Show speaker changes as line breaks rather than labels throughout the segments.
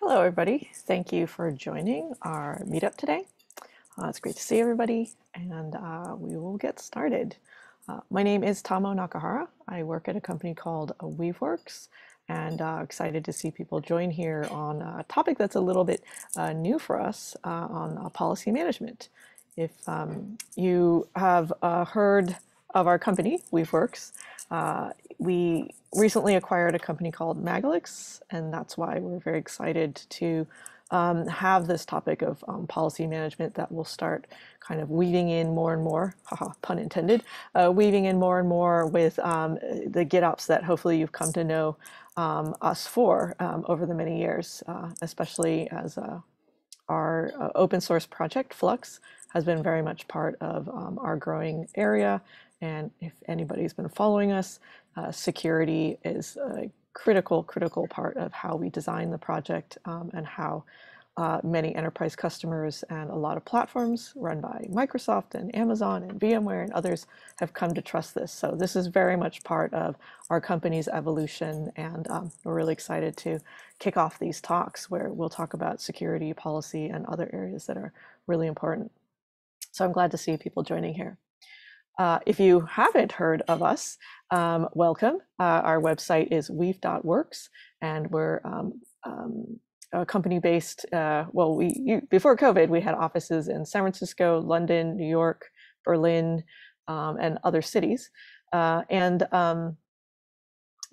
Hello, everybody. Thank you for joining our meetup today. Uh, it's great to see everybody, and uh, we will get started. Uh, my name is Tamao Nakahara. I work at a company called Weaveworks, and uh, excited to see people join here on a topic that's a little bit uh, new for us uh, on uh, policy management. If um, you have heard of our company, Weaveworks, uh, we recently acquired a company called Magalix, and that's why we're very excited to um, have this topic of um, policy management that will start kind of weaving in more and more, haha, pun intended, uh, weaving in more and more with um, the GitOps that hopefully you've come to know um, us for um, over the many years, uh, especially as uh, our uh, open source project, Flux, has been very much part of um, our growing area. And if anybody's been following us, uh, security is a critical, critical part of how we design the project um, and how uh, many enterprise customers and a lot of platforms run by Microsoft and Amazon and VMware and others have come to trust this. So this is very much part of our company's evolution and um, we're really excited to kick off these talks where we'll talk about security policy and other areas that are really important. So I'm glad to see people joining here. Uh, if you haven't heard of us, um, welcome. Uh, our website is weave.works and we're um, um, a company based, uh, well, we you, before COVID, we had offices in San Francisco, London, New York, Berlin, um, and other cities. Uh, and um,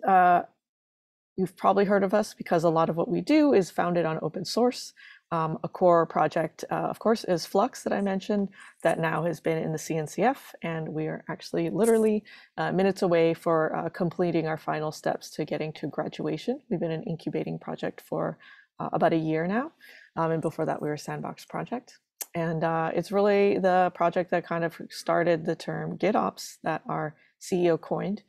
uh, you've probably heard of us because a lot of what we do is founded on open source. Um, a core project, uh, of course, is Flux that I mentioned that now has been in the CNCF, and we are actually literally uh, minutes away for uh, completing our final steps to getting to graduation. We've been an incubating project for uh, about a year now. Um, and before that, we were sandbox project. And uh, it's really the project that kind of started the term GitOps that our CEO coined.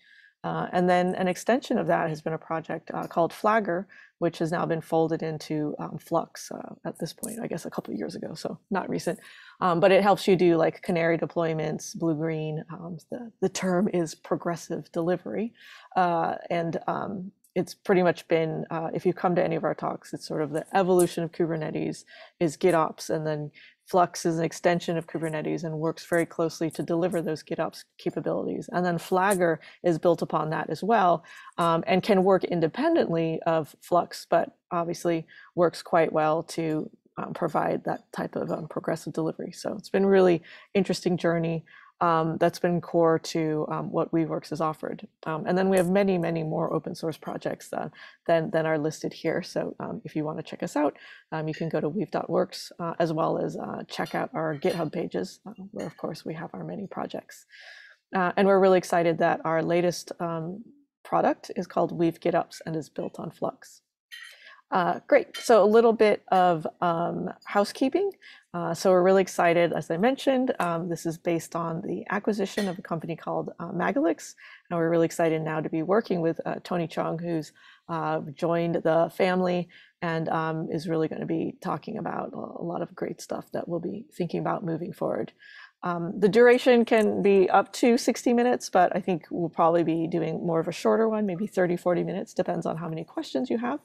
Uh, and then an extension of that has been a project uh, called Flagger, which has now been folded into um, Flux uh, at this point, I guess a couple of years ago, so not recent. Um, but it helps you do like canary deployments, blue green. Um, the, the term is progressive delivery. Uh, and um, it's pretty much been, uh, if you come to any of our talks, it's sort of the evolution of Kubernetes is GitOps, and then Flux is an extension of Kubernetes and works very closely to deliver those GitOps capabilities. And then Flagger is built upon that as well um, and can work independently of Flux, but obviously works quite well to um, provide that type of um, progressive delivery. So it's been really interesting journey um, that's been core to um, what Weaveworks has offered. Um, and then we have many, many more open source projects uh, than, than are listed here. So um, if you want to check us out, um, you can go to weave.works uh, as well as uh, check out our GitHub pages, uh, where of course we have our many projects. Uh, and we're really excited that our latest um, product is called Weave GitOps and is built on Flux. Uh, great. So a little bit of um, housekeeping. Uh, so we're really excited, as I mentioned. Um, this is based on the acquisition of a company called uh, Magalix, and we're really excited now to be working with uh, Tony Chong, who's uh, joined the family and um, is really going to be talking about a lot of great stuff that we'll be thinking about moving forward. Um, the duration can be up to 60 minutes, but I think we'll probably be doing more of a shorter one, maybe 30, 40 minutes, depends on how many questions you have.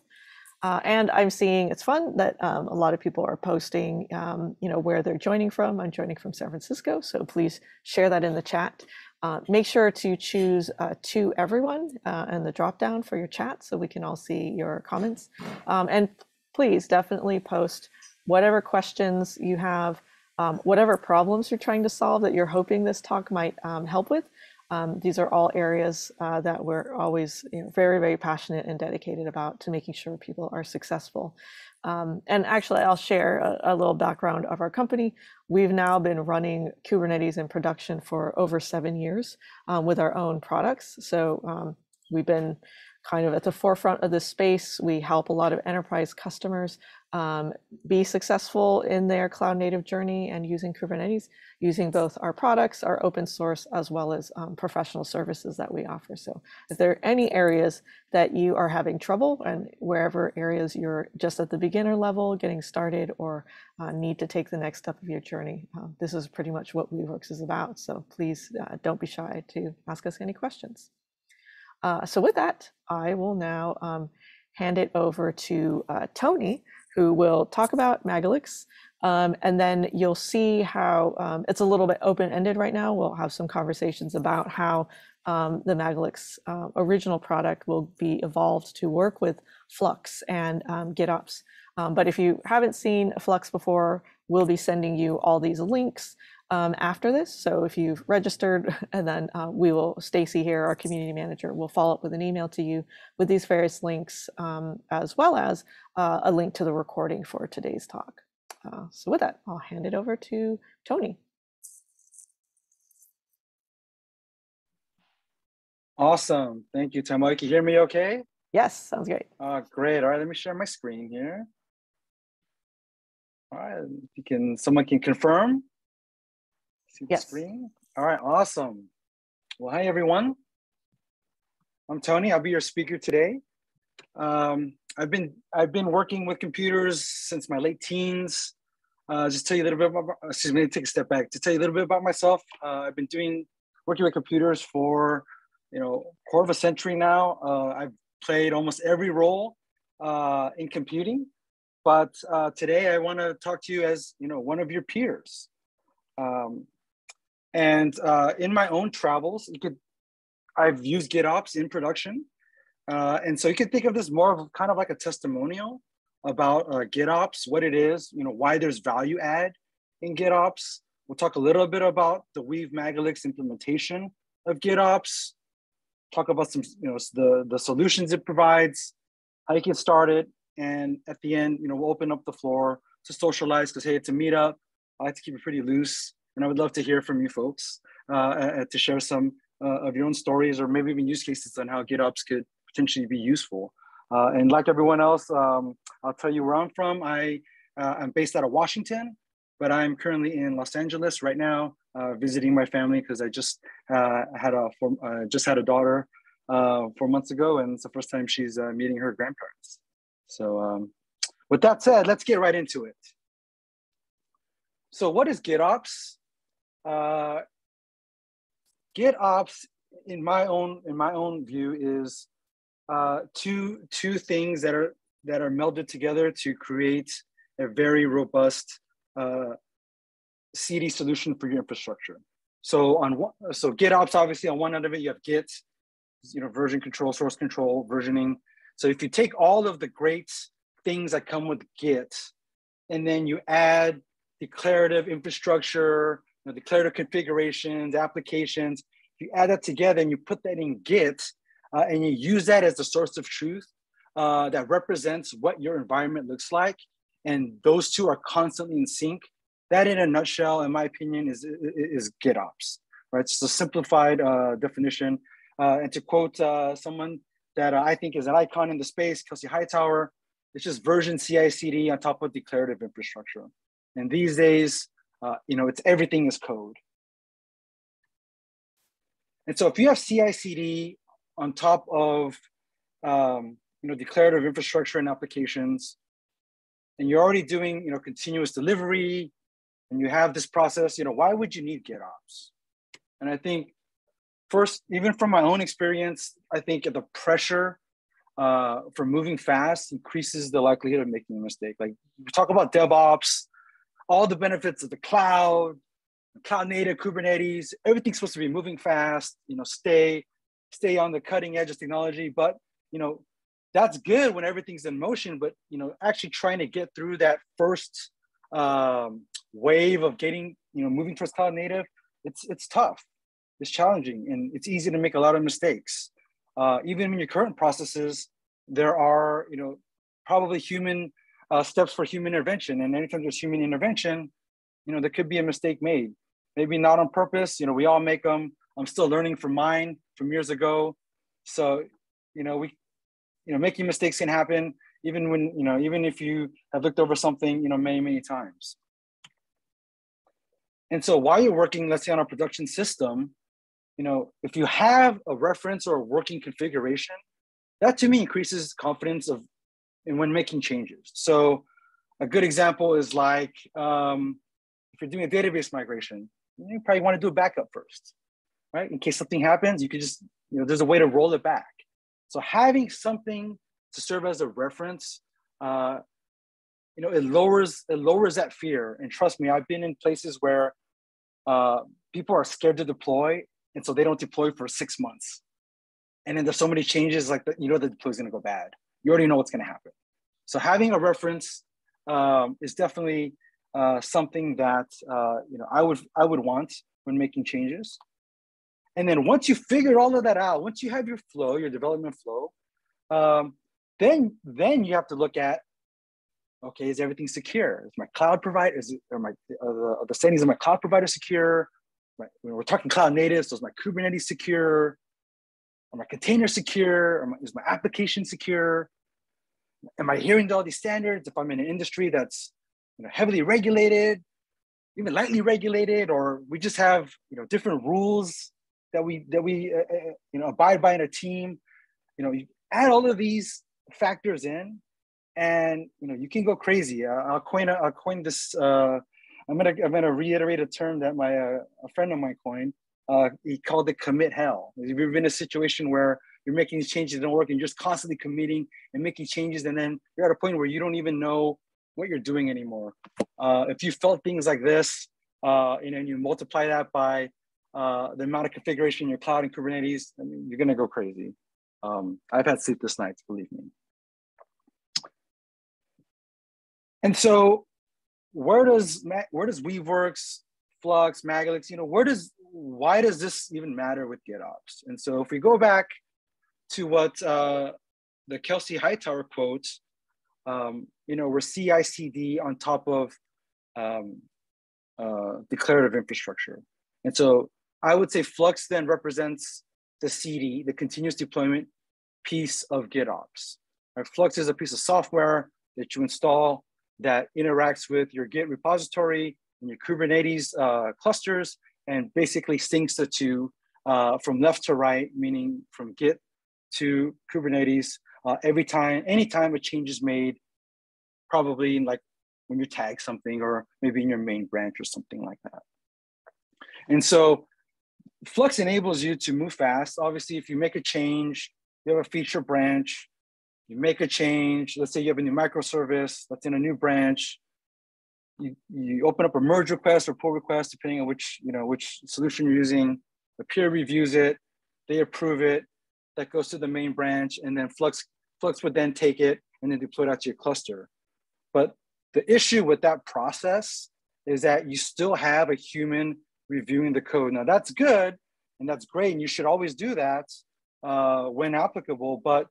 Uh, and I'm seeing it's fun that um, a lot of people are posting, um, you know, where they're joining from. I'm joining from San Francisco, so please share that in the chat. Uh, make sure to choose uh, to everyone uh, and the drop down for your chat so we can all see your comments. Um, and please definitely post whatever questions you have, um, whatever problems you're trying to solve that you're hoping this talk might um, help with. Um, these are all areas uh, that we're always you know, very, very passionate and dedicated about to making sure people are successful. Um, and actually, I'll share a, a, little background of our company. We've now been running Kubernetes in production for over seven years um, with our own products. So um, we've been kind of at the forefront of this space. We help a lot of enterprise customers um, be successful in their cloud native journey and using Kubernetes, using both our products, our open source, as well as um, professional services that we offer. So if there are any areas that you are having trouble and wherever areas you're just at the beginner level, getting started, or uh, need to take the next step of your journey, uh, this is pretty much what Weaveworks is about. So please uh, don't be shy to ask us any questions. Uh, so with that, I will now um, hand it over to uh, Tony who will talk about Magalix. Um, and then you'll see how um, it's a little bit open-ended right now. We'll have some conversations about how um, the Magalix uh, original product will be evolved to work with Flux and um, GitOps. Um, but if you haven't seen Flux before, we'll be sending you all these links um, after this. So if you've registered, and then uh, we will, Stacy here, our community manager, will follow up with an email to you with these various links, um, as well as uh, a link to the recording for today's talk. Uh, so with that, I'll hand it over to Tony.
Awesome. Thank you, Tamao. Can you hear me okay?
Yes, sounds great.
Uh, great. All right, let me share my screen here. All right, you can, someone can confirm. See the
yes.
screen? All right, awesome. Well, hi everyone. I'm Tony. I'll be your speaker today. Um, I've been I've been working with computers since my late teens. Uh, just tell you a little bit about. Excuse me. Take a step back to tell you a little bit about myself. Uh, I've been doing working with computers for you know quarter of a century now. Uh, I've played almost every role uh, in computing, but uh, today I want to talk to you as you know one of your peers. Um, and uh, in my own travels, you could I've used GitOps in production. Uh, and so you can think of this more of kind of like a testimonial about uh, GitOps, what it is, you know, why there's value add in GitOps. We'll talk a little bit about the Weave Magalix implementation of GitOps, talk about some, you know, the, the solutions it provides, how you get started. And at the end, you know, we'll open up the floor to socialize because, hey, it's a meetup. I like to keep it pretty loose. And I would love to hear from you folks uh, to share some uh, of your own stories or maybe even use cases on how GitOps could potentially be useful. Uh, and like everyone else, um, I'll tell you where I'm from. I, uh, I'm based out of Washington, but I'm currently in Los Angeles right now, uh, visiting my family because I just uh, had a uh, just had a daughter uh, four months ago, and it's the first time she's meeting her grandparents. So, um, with that said, let's get right into it. So, what is GitOps? GitOps, in my own in my own view, is uh, two two things that are that are melded together to create a very robust uh, CD solution for your infrastructure. So on one, so GitOps obviously on one end of it you have Git, you know version control, source control, versioning. So if you take all of the great things that come with Git, and then you add declarative infrastructure, you know, declarative configurations, applications, if you add that together and you put that in Git, uh, and you use that as the source of truth uh, that represents what your environment looks like, and those two are constantly in sync. That, in a nutshell, in my opinion, is is GitOps, right? It's a simplified uh, definition. Uh, and to quote uh, someone that I think is an icon in the space, Kelsey Hightower, it's just version CI/CD on top of declarative infrastructure. And these days, uh, you know, it's everything is code. And so if you have CI/CD on top of um, you know declarative infrastructure and applications, and you're already doing you know continuous delivery, and you have this process, you know why would you need GitOps? And I think first, even from my own experience, I think the pressure uh, for moving fast increases the likelihood of making a mistake. Like we talk about DevOps, all the benefits of the cloud, cloud native Kubernetes, everything's supposed to be moving fast, you know, stay stay on the cutting edge of technology. But you know, that's good when everything's in motion. But you know, actually trying to get through that first um, wave of getting you know moving towards cloud native, it's it's tough. It's challenging, and it's easy to make a lot of mistakes. Uh, even in your current processes, there are you know probably human uh, steps for human intervention, and anytime there's human intervention, you know there could be a mistake made. Maybe not on purpose. You know, we all make them. I'm still learning from mine from years ago. So, you know, we, you know, making mistakes can happen even when, you know, even if you have looked over something, you know, many, many times. And so while you're working, let's say on a production system, you know, if you have a reference or a working configuration, that to me increases confidence of in when making changes. So a good example is like um, if you're doing a database migration, you probably want to do a backup first right? In case something happens, you could just, you know, there's a way to roll it back. So having something to serve as a reference uh, you know, it lowers it lowers that fear. And trust me, I've been in places where uh, people are scared to deploy, and so they don't deploy for six months. And then there's so many changes, like the, you know, the deploy is going to go bad. You already know what's going to happen. So having a reference um, is definitely uh, something that uh, you know I would I would want when making changes. And then once you figure all of that out, once you have your flow, your development flow, um, then then you have to look at okay, is everything secure? Is my cloud provider, is it, are my, are the, are the settings of my cloud provider secure? When we're talking cloud native, so is my Kubernetes secure? Are my containers secure? My, is my application secure? Am I hearing to all these standards? If I'm in an industry that's you know, heavily regulated, even lightly regulated, or we just have you know different rules that we that we uh, uh you know abide by in a team. You know, you add all of these factors in, and you know you can go crazy. Uh, I'll coin I'll coin this. Uh, I'm gonna I'm gonna reiterate a term that my uh, a friend of mine coined. Uh, he called it commit hell. If you ever been in a situation where you're making these changes that don't work and you're just constantly committing and making changes and then you're at a point where you don't even know what you're doing anymore. Uh, if you felt things like this, uh, and then you multiply that by uh, the amount of configuration in your cloud and Kubernetes, I mean, you're gonna go crazy. Um, I've had sleepless nights, believe me. And so where does where does Weaveworks, Flux, Magalix, you know, where does why does this even matter with GitOps? And so if we go back to what uh, the Kelsey Hightower quotes, um, you know, we're CI/CD on top of um, uh, declarative infrastructure. And so I would say Flux then represents the CD, the continuous deployment piece of GitOps. Flux is a piece of software that you install that interacts with your Git repository and your Kubernetes uh, clusters and basically syncs the two uh, from left to right, meaning from Git to Kubernetes uh, every time, anytime a change is made, probably in like when you tag something or maybe in your main branch or something like that. And so Flux enables you to move fast. Obviously, if you make a change, you have a feature branch, you make a change. Let's say you have a new microservice that's in a new branch. You, you open up a merge request or pull request, depending on which, you know, which solution you're using. The peer reviews it, they approve it, that goes to the main branch, and then Flux, Flux would then take it and then deploy it out to your cluster. But the issue with that process is that you still have a human reviewing the code. Now that's good and that's great, and you should always do that uh, when applicable. But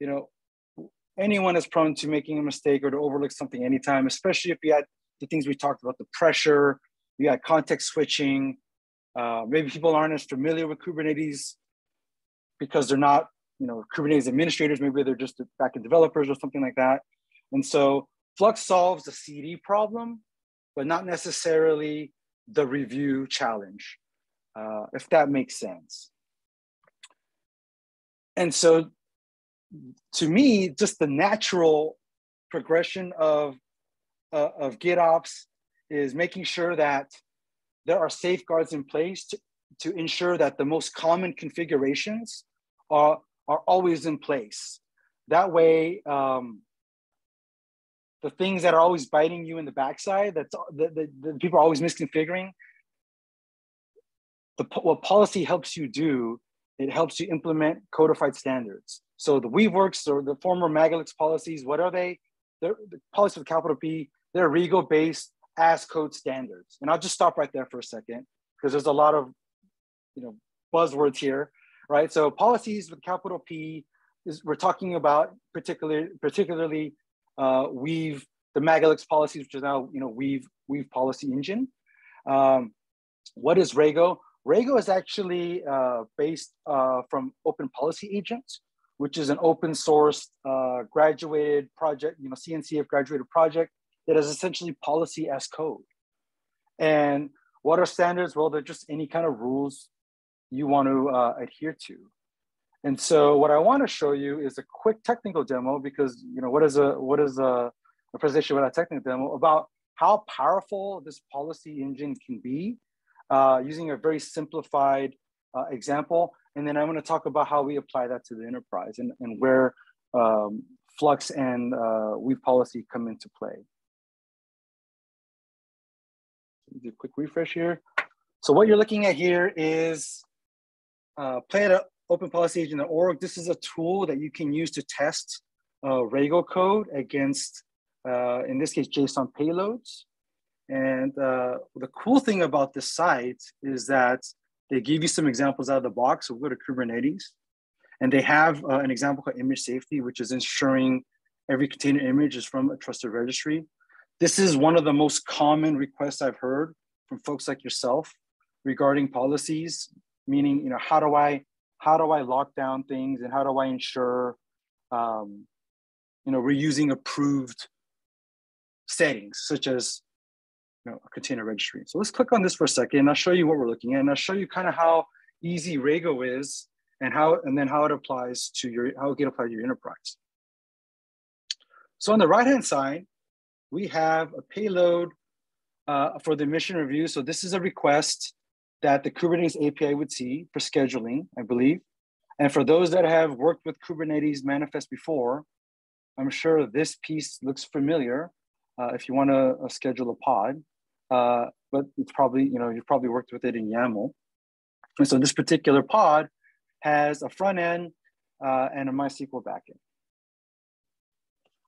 you know, anyone is prone to making a mistake or to overlook something anytime, especially if you had the things we talked about, the pressure, you had context switching. Uh, maybe people aren't as familiar with Kubernetes because they're not, you know, Kubernetes administrators. Maybe they're just backend developers or something like that. And so Flux solves the CD problem, but not necessarily the review challenge, uh, if that makes sense. And so to me, just the natural progression of, uh, of GitOps is making sure that there are safeguards in place to, to ensure that the most common configurations are, are always in place. That way, um, the things that are always biting you in the backside, that's the, people are always misconfiguring, the, what policy helps you do, it helps you implement codified standards. So the Weaveworks or the former Magalix policies, what are they? They're the policy with capital P, they're Rego-based as code standards. And I'll just stop right there for a second because there's a lot of you know buzzwords here, right? So policies with capital P is we're talking about particularly particularly uh, Weave, the Magalix policies, which is now you know Weave Weave policy engine. Um, what is Rego? Rego is actually uh, based uh, from Open Policy Agent, which is an open source uh, graduated project, you know, CNCF graduated project that is essentially policy as code. And what are standards? Well, they're just any kind of rules you want to uh, adhere to. And so what I want to show you is a quick technical demo because, you know, what is a, what is a, a presentation without a technical demo about how powerful this policy engine can be uh, using a very simplified uh, example. And then I'm going to talk about how we apply that to the enterprise and, and where um, Flux and uh, Weave policy come into play. Do a quick refresh here. So what you're looking at here is uh, play at an open policy. This is a tool that you can use to test uh, Rego code against, uh, in this case, JSON payloads. And uh, the cool thing about this site is that they give you some examples out of the box. So we'll go to Kubernetes. And they have uh, an example called image safety, which is ensuring every container image is from a trusted registry. This is one of the most common requests I've heard from folks like yourself regarding policies, meaning, you know, how do I, how do I lock down things and how do I ensure, um, you know, we're using approved settings such as you know, a container registry. So let's click on this for a second and I'll show you what we're looking at and I'll show you kind of how easy Rego is and how, and then how it applies to your, how it can apply to your enterprise. So on the right-hand side, we have a payload uh, for the admission review. So this is a request that the Kubernetes API would see for scheduling, I believe. And for those that have worked with Kubernetes manifest before, I'm sure this piece looks familiar uh, if you want to uh, schedule a pod. Uh, but it's probably, you know, you've probably worked with it in YAML. And so this particular pod has a front end uh, and a MySQL backend.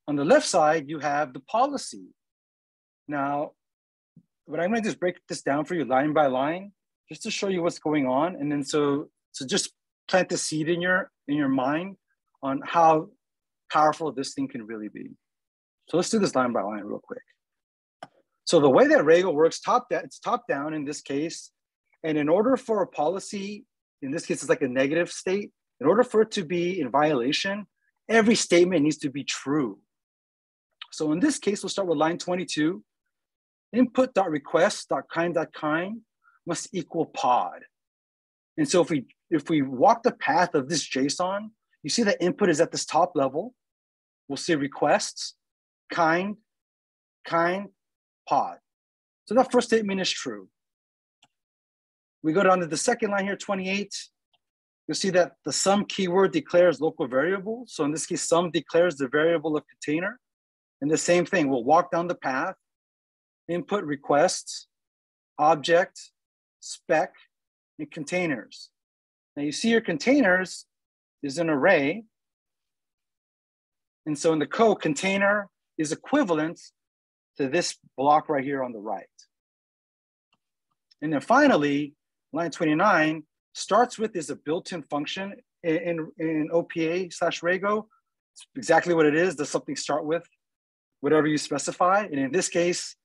On the left side, you have the policy. Now, what I'm gonna just break this down for you line by line, just to show you what's going on. And then so, so just plant the seed in your, in your mind on how powerful this thing can really be. So let's do this line by line real quick. So the way that Rego works, top down, it's top down in this case. And in order for a policy, in this case, it's like a negative state. In order for it to be in violation, every statement needs to be true. So in this case, we'll start with line 22. Input.request.kind.kind must equal pod. And so if we if we walk the path of this JSON, you see that input is at this top level. We'll see requests, kind, kind, pod. So that first statement is true. We go down to the second line here, 28. You'll see that the some keyword declares local variable. So in this case, some declares the variable of container. And the same thing, we'll walk down the path, input requests, object, spec, and containers. Now you see your containers is an array. And so in the code, container is equivalent to this block right here on the right. And then finally, line 29 starts with is a built-in function in, in, in OPA slash Rego. It's exactly what it is. Does something start with whatever you specify? And in this case,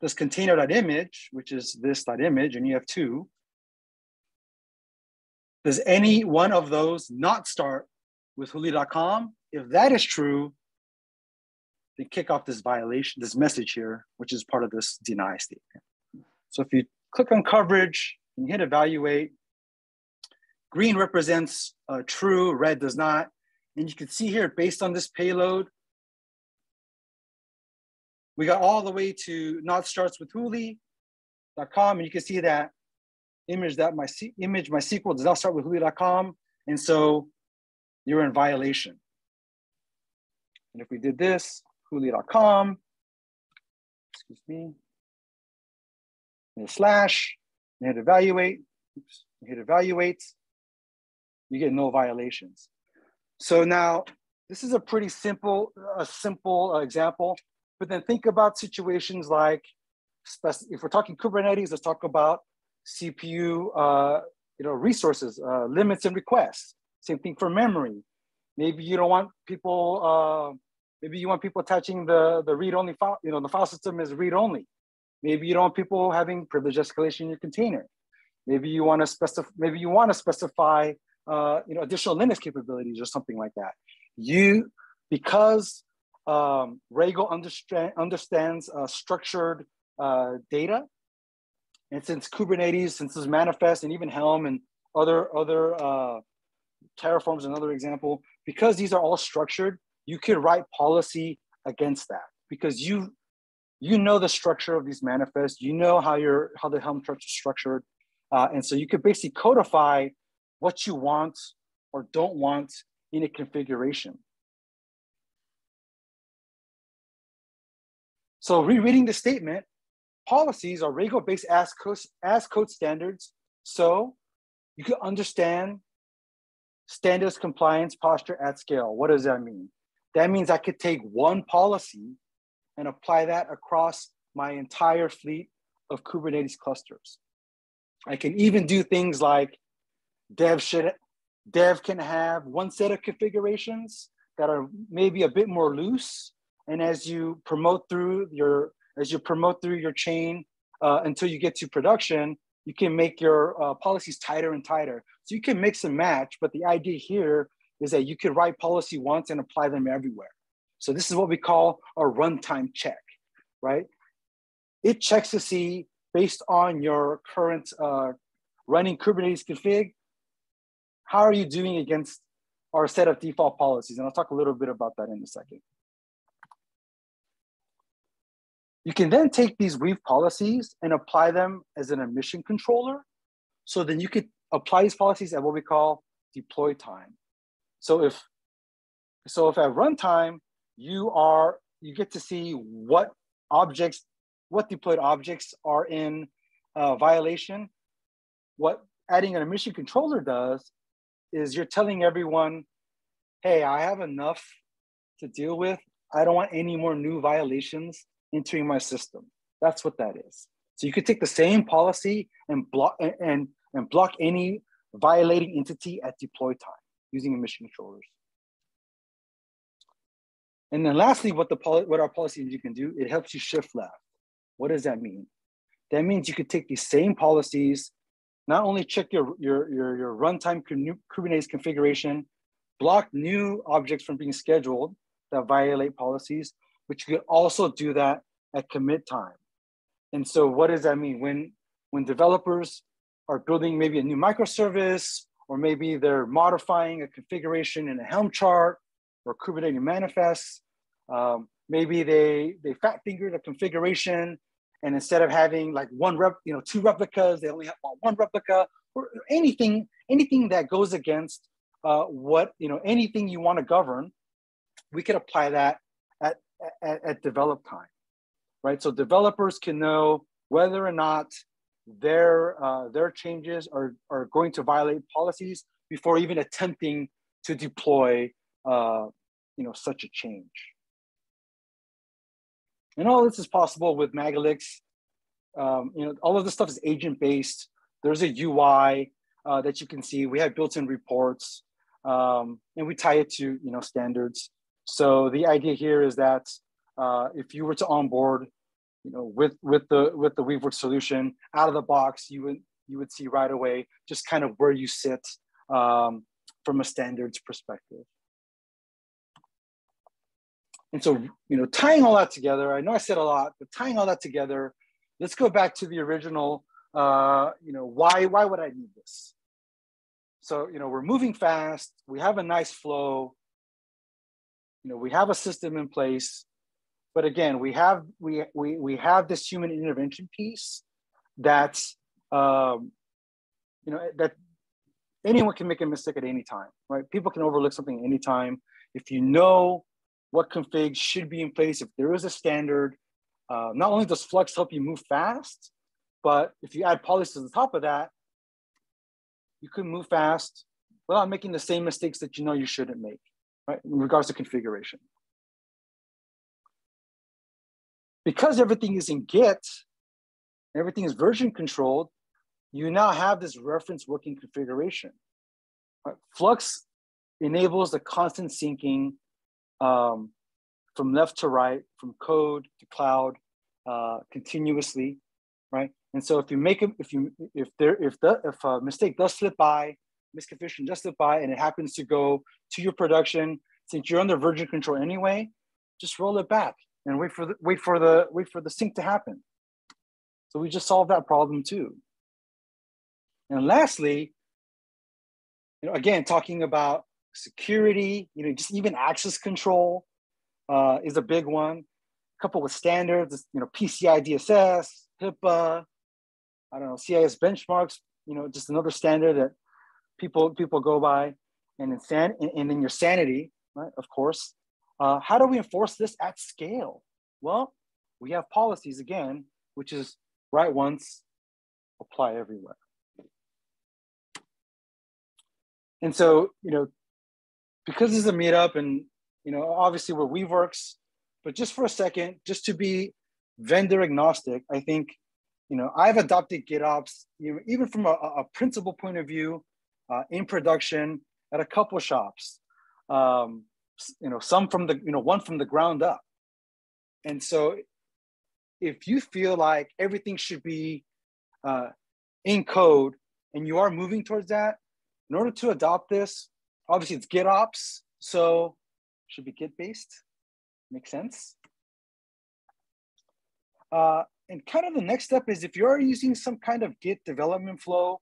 this container.image, which is this .image, and you have two. Does any one of those not start with hooli.com? If that is true, then kick off this violation, this message here, which is part of this deny statement. So if you click on coverage and hit evaluate, green represents uh, true, red does not. And you can see here, based on this payload, we got all the way to not starts with hooli.com, and you can see that image that my image, MySQL does not start with hooli.com, and so you're in violation. And if we did this, hooli.com, excuse me, and slash, and hit evaluate, oops, hit evaluate, you get no violations. So now this is a pretty simple, a simple uh, example, but then think about situations like, if we're talking Kubernetes, let's talk about CPU, uh, you know, resources, uh, limits and requests. Same thing for memory. Maybe you don't want people, uh, maybe you want people attaching the, the read-only file, you know, the file system is read-only. Maybe you don't want people having privilege escalation in your container. Maybe you want to specify, maybe you want to specify, uh, you know, additional Linux capabilities or something like that. You, because um, Rego understand, understands uh, structured uh, data, and since Kubernetes, since this manifest, and even Helm and other other uh, Terraforms, another example, because these are all structured, you could write policy against that because you you know the structure of these manifests, you know how your how the Helm chart is structured, uh, and so you could basically codify what you want or don't want in a configuration. So rereading the statement, policies are Rego-based as code, as code standards. So you can understand standards compliance posture at scale. What does that mean? That means I could take one policy and apply that across my entire fleet of Kubernetes clusters. I can even do things like dev should dev can have one set of configurations that are maybe a bit more loose. And as you promote through your as you promote through your chain uh, until you get to production, you can make your uh, policies tighter and tighter. So you can mix and match, but the idea here is that you could write policy once and apply them everywhere. So this is what we call a runtime check, right? It checks to see based on your current uh, running Kubernetes config, how are you doing against our set of default policies? And I'll talk a little bit about that in a second. You can then take these Weave policies and apply them as an admission controller. So then you could apply these policies at what we call deploy time. So if so if at runtime you are you get to see what objects what deployed objects are in uh, violation. What adding an admission controller does is you're telling everyone, hey, I have enough to deal with. I don't want any more new violations entering my system. That's what that is. So you could take the same policy and block and, and block any violating entity at deploy time using admission controllers. And then lastly, what the what our policy engine can do, it helps you shift left. What does that mean? That means you could take these same policies, not only check your, your, your, your runtime Kubernetes configuration, block new objects from being scheduled that violate policies, but you can also do that at commit time. And so what does that mean? When, when developers are building maybe a new microservice, or maybe they're modifying a configuration in a Helm chart or Kubernetes manifest, um, maybe they, they fat fingered a configuration and instead of having like one rep, you know, two replicas, they only have one replica or anything, anything that goes against uh, what, you know, anything you want to govern, we could apply that at, at, develop time right? So developers can know whether or not their uh, their changes are, are going to violate policies before even attempting to deploy uh, you know such a change. And all this is possible with Magalix. Um, you know, all of this stuff is agent based. There's a UI uh, that you can see. We have built-in reports, um, and we tie it to you know standards. So the idea here is that uh, if you were to onboard, you know, with with the with the Weaveworks solution out of the box, you would you would see right away just kind of where you sit um, from a standards perspective. And so, you know, tying all that together, I know I said a lot, but tying all that together, let's go back to the original. Uh, you know, why why would I need this? So, you know, we're moving fast. We have a nice flow. You know, we have a system in place but again, we have we we we have this human intervention piece that's um, you know that anyone can make a mistake at any time, right? People can overlook something at any time. If you know what config should be in place, if there is a standard, uh, not only does Flux help you move fast, but if you add policies the top of that, you can move fast without making the same mistakes that you know you shouldn't make, right? In regards to configuration. because everything is in Git, everything is version controlled, you now have this reference working configuration. Right? Flux enables the constant syncing um, from left to right, from code to cloud, uh, continuously, right? And so if you make a, if you if there if the if a mistake does slip by, misconfiguration by, and it happens to go to your production, since you're under version control anyway, just roll it back and wait for the wait for the wait for the sync to happen. So we just solved that problem too. And lastly, you know, again, talking about security, you know, just even access control uh, is a big one. Coupled with standards, you know, PCI DSS, HIPAA, I don't know, CIS benchmarks, you know, just another standard that people people go by, and in and in your sanity, right? Of course, uh, how do we enforce this at scale? Well, we have policies again, which is write once, apply everywhere. And so, you know, because this is a meetup and, you know, obviously where we're Weaveworks, but just for a second, just to be vendor agnostic, I think, you know, I've adopted GitOps, you know, even from a, a principal point of view, uh, in production at a couple shops. Um, you know, some from the, you know, one from the ground up. And so if you feel like everything should be uh, in code and you are moving towards that, in order to adopt this, obviously it's GitOps, so should be Git based. Makes sense. Uh, and kind of the next step is if you're using some kind of Git development flow,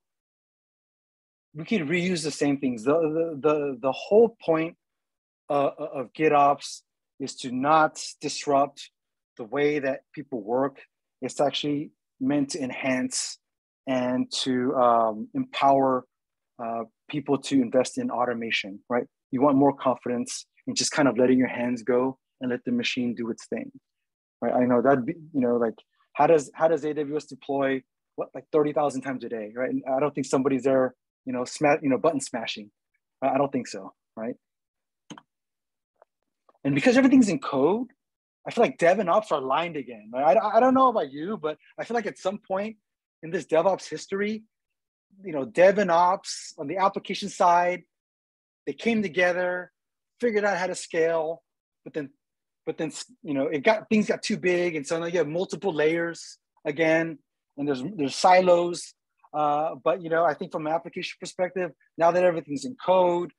we could reuse the same things. The, the, the, the whole point uh, of GitOps is to not disrupt the way that people work. It's actually meant to enhance and to um, empower uh, people to invest in automation, right? You want more confidence in just kind of letting your hands go and let the machine do its thing, right? I know that, you know, like how does how does AWS deploy what like thirty thousand times a day, right? And I don't think somebody's there, you know, smash, you know, button smashing. I don't think so, right? And because everything's in code, I feel like dev and ops are aligned again. I, I don't know about you, but I feel like at some point in this DevOps history, you know, dev and ops on the application side, they came together, figured out how to scale, but then, but then, you know, it got things got too big, and so now you have multiple layers again, and there's there's silos. Uh, but you know, I think from an application perspective, now that everything's in code,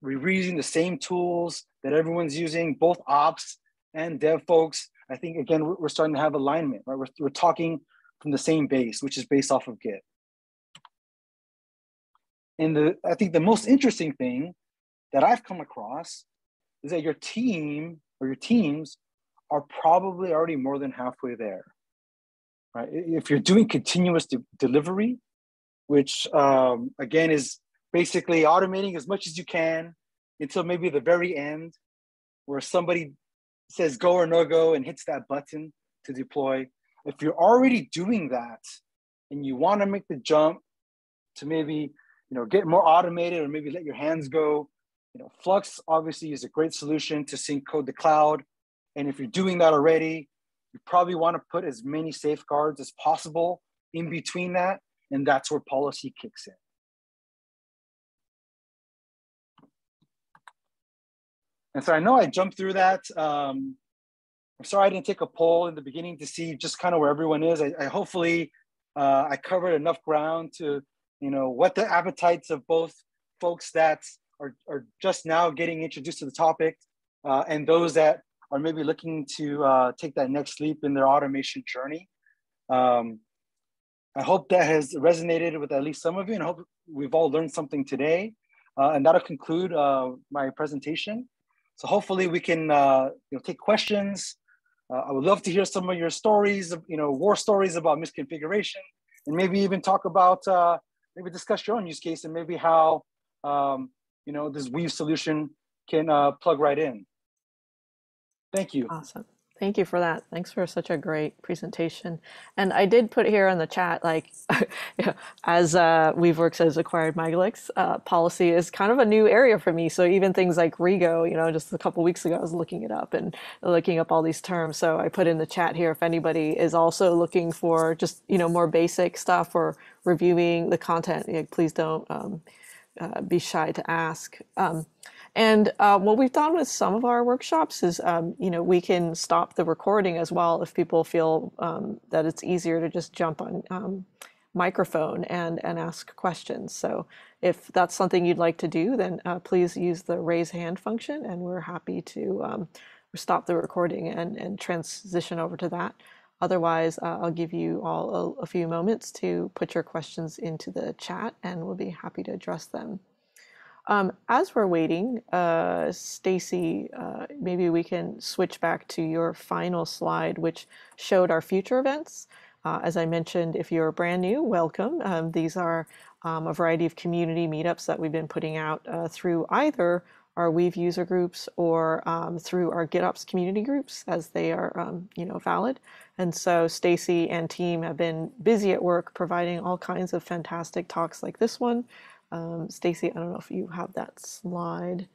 we're using the same tools that everyone's using, both ops and dev folks. I think again, we're starting to have alignment, right? We're, we're talking from the same base, which is based off of Git. And the, I think the most interesting thing that I've come across is that your team or your teams are probably already more than halfway there. Right? If you're doing continuous de delivery, which um, again is basically automating as much as you can until maybe the very end, where somebody says go or no go and hits that button to deploy. If you're already doing that and you want to make the jump to maybe you know, get more automated or maybe let your hands go. You know, Flux obviously is a great solution to sync code to cloud. And if you're doing that already, you probably want to put as many safeguards as possible in between that. And that's where policy kicks in. And so I know I jumped through that. Um, I'm sorry I didn't take a poll in the beginning to see just kind of where everyone is. I, I hopefully uh, I covered enough ground to you know, what the appetites of both folks that are, are just now getting introduced to the topic uh, and those that are maybe looking to uh, take that next leap in their automation journey. Um, I hope that has resonated with at least some of you and I hope we've all learned something today. Uh, and that'll conclude uh, my presentation. So hopefully we can uh, you know, take questions. Uh, I would love to hear some of your stories, you know, war stories about misconfiguration and maybe even talk about maybe discuss your own use case and maybe how um, you know this Weave solution can uh, plug right in. Thank you.
Awesome. Thank you for that. Thanks for such a great presentation. And I did put here in the chat, like, as uh, Weaveworks has acquired Magalix, uh, policy is kind of a new area for me. So even things like Rego, you know, just a couple weeks ago, I was looking it up and looking up all these terms. So I put in the chat here if anybody is also looking for just, you know, more basic stuff or reviewing the content, please don't um, uh, be shy to ask. Um, and uh, what we've done with some of our workshops is, um, you know, we can stop the recording as well if people feel um, that it's easier to just jump on um, microphone and, and ask questions. So if that's something you'd like to do, then uh, please use the raise hand function and we're happy to um, stop the recording and, and transition over to that. Otherwise, uh, I'll give you all a, a few moments to put your questions into the chat and we'll be happy to address them. Um, as we're waiting, uh, Stacy, uh, maybe we can switch back to your final slide, which showed our future events. Uh, as I mentioned, if you're brand new, welcome. Um, these are um, a variety of community meetups that we've been putting out uh, through either our Weave user groups or um, through our GitOps community groups as they are, um, you know, valid. And so Stacy and team have been busy at work providing all kinds of fantastic talks like this one. Um, Stacy, I don't know if you have that slide.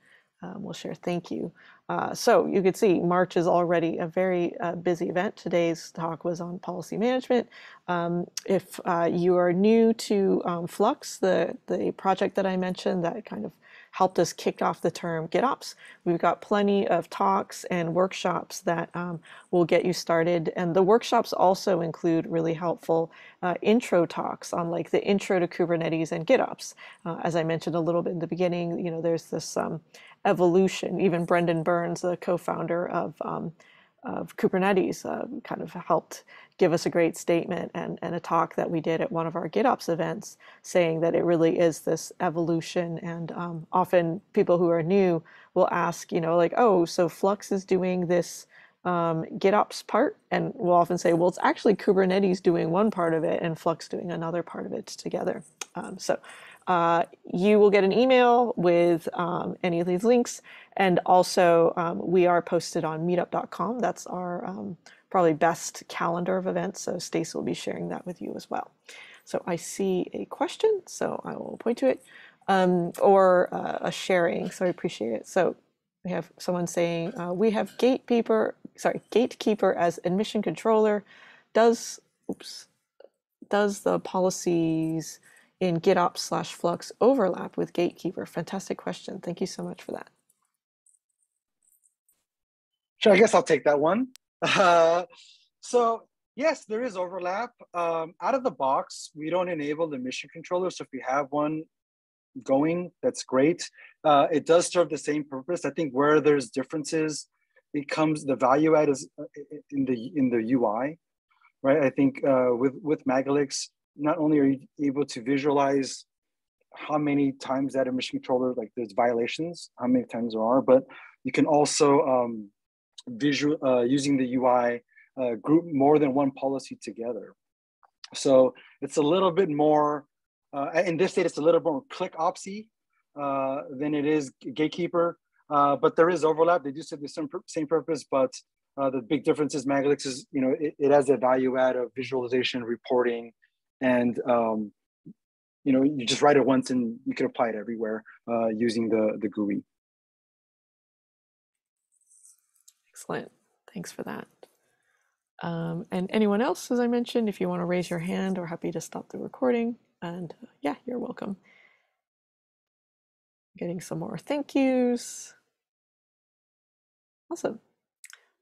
Um, we'll share. Thank you. Uh, so you can see March is already a very uh, busy event. Today's talk was on policy management. Um, if uh, you are new to um, Flux, the, the project that I mentioned that kind of helped us kick off the term GitOps. We've got plenty of talks and workshops that um, will get you started. And the workshops also include really helpful uh, intro talks on like the intro to Kubernetes and GitOps. Uh, as I mentioned a little bit in the beginning, you know, there's this um, evolution. Even Brendan Burns, the co-founder of um, of Kubernetes uh, kind of helped give us a great statement and, and a talk that we did at one of our GitOps events saying that it really is this evolution. And um, often people who are new will ask, you know, like, oh, so Flux is doing this um, GitOps part. And we'll often say, well, it's actually Kubernetes doing one part of it and Flux doing another part of it together. Um, so uh, you will get an email with um, any of these links. And also, um, we are posted on meetup.com. That's our um, probably best calendar of events. So Stace will be sharing that with you as well. So I see a question, so I will point to it, um, or uh, a sharing. So I appreciate it. So we have someone saying uh, we have gatekeeper, sorry, gatekeeper as admission controller. Does oops, does the policies in GitOps slash Flux overlap with Gatekeeper? Fantastic question. Thank you so much for that.
Sure, I guess I'll take that one. Uh, so yes, there is overlap. Um, out of the box, we don't enable the mission controller. So if you have one going, that's great. Uh, it does serve the same purpose. I think where there's differences, it comes the value add is uh, in the in the UI, right? I think uh, with with Magalix, not only are you able to visualize how many times that admission controller, like there's violations, how many times there are, but you can also um, visual uh, using the UI uh, group more than one policy together. So it's a little bit more, uh, in this state, it's a little more click opsy uh, than it is gatekeeper, uh, but there is overlap. They do serve the same, same purpose, but uh, the big difference is Magalix is, you know, it, it has a value add of visualization, reporting, and um, you know you just write it once and you can apply it everywhere uh, using the the GUI.
Excellent, thanks for that. Um, and anyone else, as I mentioned, if you want to raise your hand, we're happy to stop the recording. And uh, yeah, you're welcome. Getting some more thank yous. Awesome.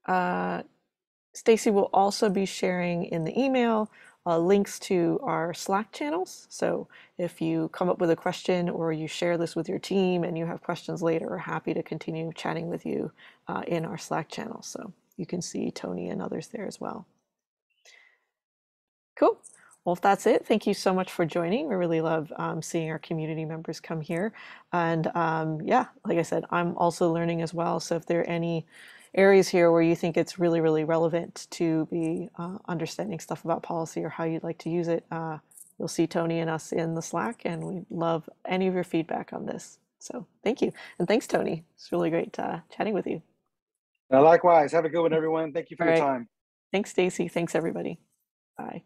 Uh, Stacy will also be sharing in the email uh, links to our Slack channels. So if you come up with a question or you share this with your team and you have questions later, we're happy to continue chatting with you uh, in our Slack channel. So you can see Tony and others there as well. Cool. Well, if that's it, thank you so much for joining. We really love um, seeing our community members come here. And um, yeah, like I said, I'm also learning as well. So if there are any areas here where you think it's really, really relevant to be uh, understanding stuff about policy or how you'd like to use it, uh, you'll see Tony and us in the Slack, and we love any of your feedback on this. So thank you. And thanks, Tony. It's really great uh, chatting with you.
likewise. Have a good one, everyone. Thank you for All your right. time.
Thanks, Stacy. Thanks, everybody. Bye.